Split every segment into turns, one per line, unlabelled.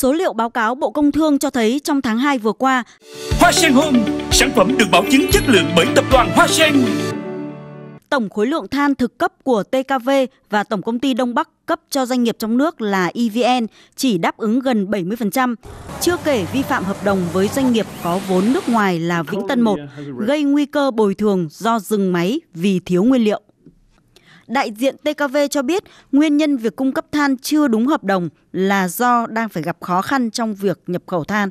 Số liệu báo cáo Bộ Công Thương cho thấy trong tháng 2 vừa qua,
Hoa Sen Home, sản phẩm được bảo chứng chất lượng bởi tập đoàn Hoa Sen.
tổng khối lượng than thực cấp của TKV và Tổng công ty Đông Bắc cấp cho doanh nghiệp trong nước là EVN chỉ đáp ứng gần 70%, chưa kể vi phạm hợp đồng với doanh nghiệp có vốn nước ngoài là Vĩnh Tân 1, gây nguy cơ bồi thường do dừng máy vì thiếu nguyên liệu. Đại diện TKV cho biết nguyên nhân việc cung cấp than chưa đúng hợp đồng là do đang phải gặp khó khăn trong việc nhập khẩu than.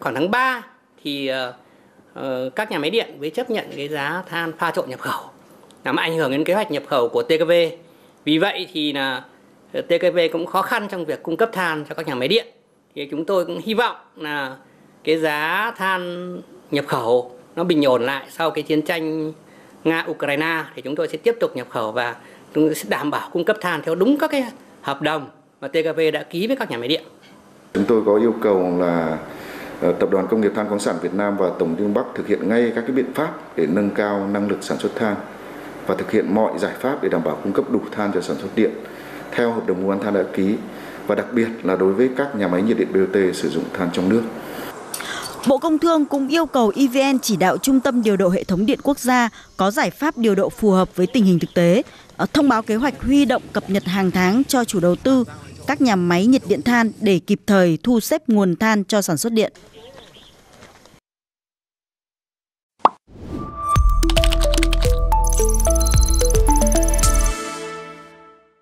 Khoảng tháng 3 thì ờ, ờ, các nhà máy điện mới chấp nhận cái giá than pha trộn nhập khẩu làm ảnh hưởng đến kế hoạch nhập khẩu của TKV. Vì vậy thì là ờ, TKV cũng khó khăn trong việc cung cấp than cho các nhà máy điện. Thì chúng tôi cũng hy vọng là cái giá than nhập khẩu nó bình ổn lại sau cái chiến tranh Nga Ukraine thì chúng tôi sẽ tiếp tục nhập khẩu và chúng tôi sẽ đảm bảo cung cấp than theo đúng các cái hợp đồng mà TKV đã ký với các nhà máy điện.
Chúng tôi có yêu cầu là ờ, Tập đoàn Công nghiệp Than khoáng sản Việt Nam và Tổng Liên Bắc thực hiện ngay các cái biện pháp để nâng cao năng lực sản xuất than và thực hiện mọi giải pháp để đảm bảo cung cấp đủ than cho sản xuất điện theo hợp đồng mua bán than đã ký và đặc biệt là đối với các nhà máy nhiệt điện BOT sử dụng than trong nước.
Bộ Công Thương cũng yêu cầu EVN chỉ đạo Trung tâm điều độ hệ thống điện quốc gia có giải pháp điều độ phù hợp với tình hình thực tế, ờ, thông báo kế hoạch huy động cập nhật hàng tháng cho chủ đầu tư, các nhà máy nhiệt điện than để kịp thời thu xếp nguồn than cho sản xuất điện.